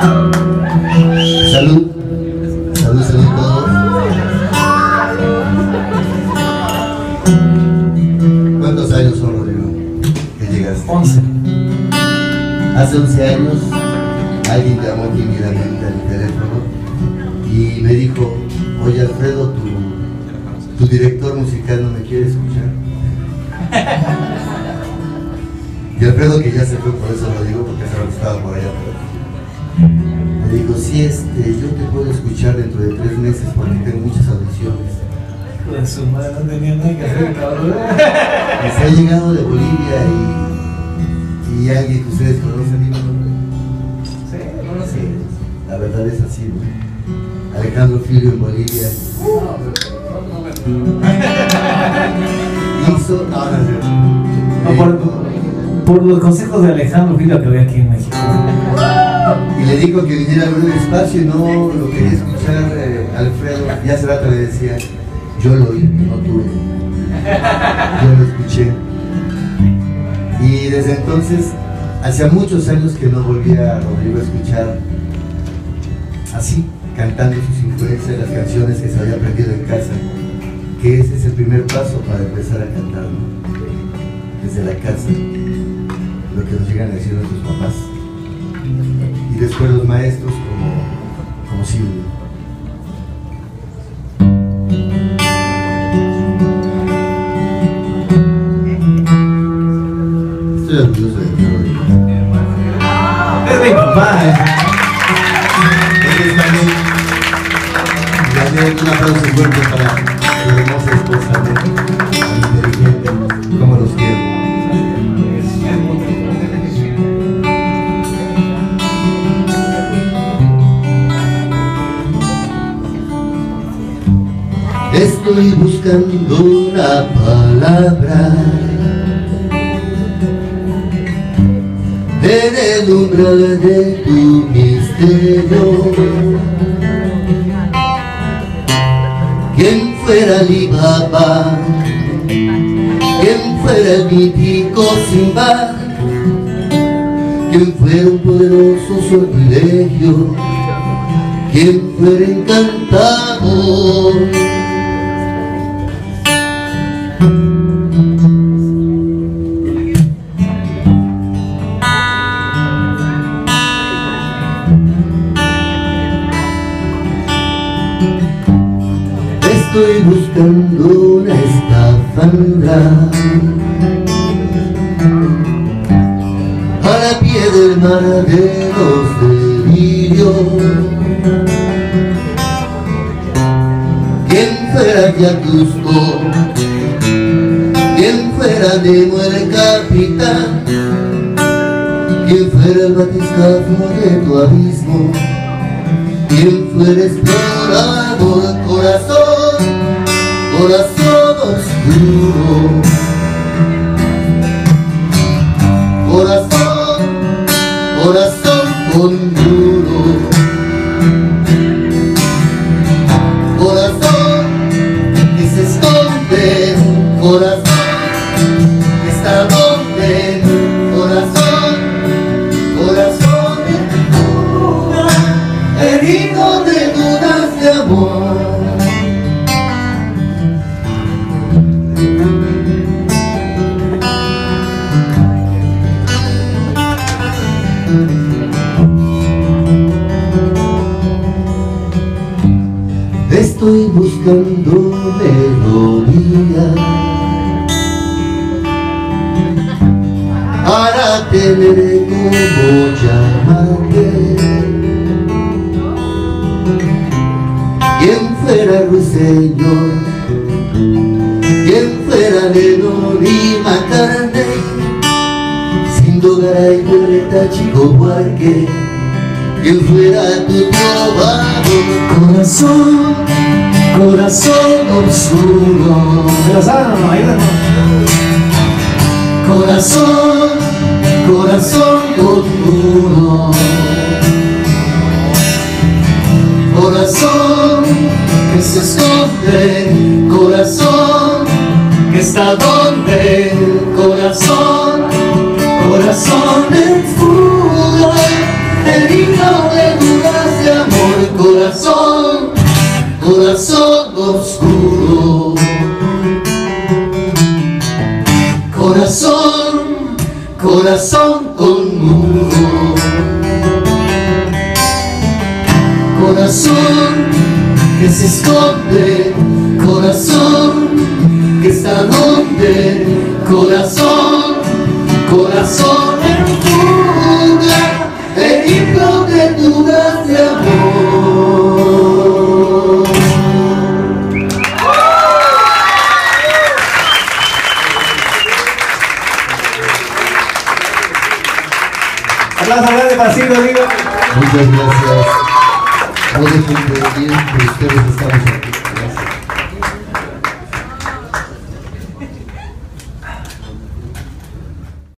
Salud. Salud, salud todos. ¿Cuántos años son, Rodrigo? Que llegaste. 11. Hace 11 años alguien llamó tímidamente a mi teléfono y me dijo, oye Alfredo, tu, tu director musical no me quiere escuchar. Y Alfredo, que ya se fue, por eso lo digo, porque hace rato estaba por allá Me dijo, sí, este, yo te puedo escuchar dentro de tres meses porque tengo muchas audiciones. Hijo de su madre, no tenía nada que hacer, cabrón. Y se ha llegado de Bolivia y, y alguien que ustedes conocen. Sí, no lo sé. La verdad es así, ¿no? Alejandro Filio en Bolivia. Hizo. No, no, No, no. por, por los consejos de Alejandro Filio que ve aquí en México. Y le dijo que viniera a abrir un espacio y no lo quería escuchar eh, Alfredo. Y hace rato le decía, yo lo oí, no tuve. Yo lo escuché. Y desde entonces, hacía muchos años que no volvía a Rodrigo a escuchar así, cantando sus influencias, las canciones que se había aprendido en casa. Que ese es el primer paso para empezar a cantar, ¿no? Desde la casa, lo que nos llegan a decir nuestros papás y después los maestros como, como Silvio. Estoy orgulloso de ti, Rodrigo. Es mi papá. eh. También un aplauso fuerte para Estoy buscando una palabra en el de tu misterio. Quien fuera Alibaba, quien fuera el mítico Simba, quien fuera un poderoso sortilegio, quien fuera encantador. Estoy buscando una estafandra a la pie del mar de los delirios. Quien fuera Giacusco, quien fuera Nemo el capitán, quien fuera el batiscafo de tu abismo, quien fuera explorador corazón, corazón oscuro. Corazón, corazón con buscando melodía para tener como llamarte. Quien fuera ruiseñor, quien fuera Lennon y McCartney, sin Dogaray, Violeta, Chico Buarque, quien fuera tu trovador. Corazón, corazón oscuro. Corazón, corazón oscuro. Corazón que se esconde, corazón que está donde, corazón, corazón en fuga, herido de corazón, corazón oscuro. Corazón, corazón con muro. Corazón que se esconde, corazón que está donde, corazón, corazón Gracias. Estamos aquí.